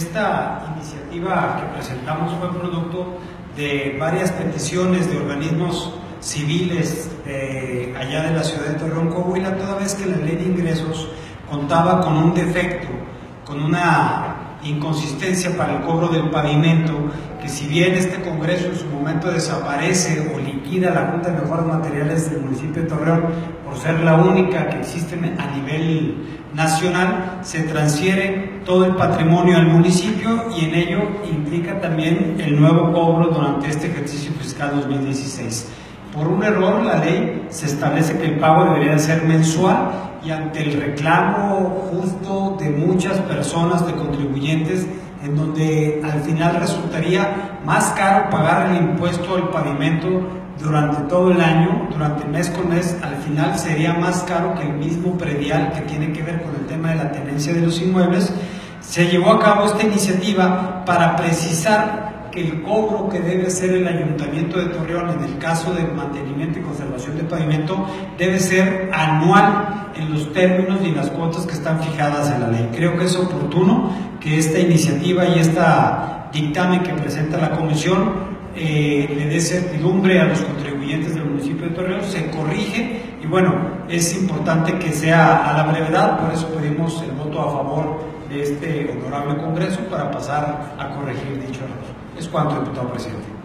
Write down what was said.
Esta iniciativa que presentamos fue producto de varias peticiones de organismos civiles allá de la ciudad de Torreón, Coahuila, toda vez que la ley de ingresos contaba con un defecto, con una inconsistencia para el cobro del pavimento, que si bien este Congreso en su momento desaparece o liquida la Junta de Mejores Materiales del municipio de Torreón por ser la única que existe a nivel nacional, se transfiere todo el patrimonio al municipio y en ello implica también el nuevo cobro durante este ejercicio fiscal 2016. Por un error, la ley se establece que el pago debería ser mensual y ante el reclamo justo de muchas personas, de contribuyentes, en donde al final resultaría más caro pagar el impuesto al pavimento durante todo el año, durante mes con mes, al final sería más caro que el mismo predial que tiene que ver con el tema de la tenencia de los inmuebles. Se llevó a cabo esta iniciativa para precisar que el cobro que debe hacer el Ayuntamiento de Torreón en el caso de mantenimiento y conservación de pavimento debe ser anual en los términos y las cuotas que están fijadas en la ley. Creo que es oportuno que esta iniciativa y esta dictamen que presenta la Comisión eh, le dé certidumbre a los contribuyentes del municipio de Torreón, se corrige y bueno, es importante que sea a la brevedad, por eso pedimos el voto a favor de este honorable Congreso para pasar a corregir dicho error. Es cuanto, diputado é presidente.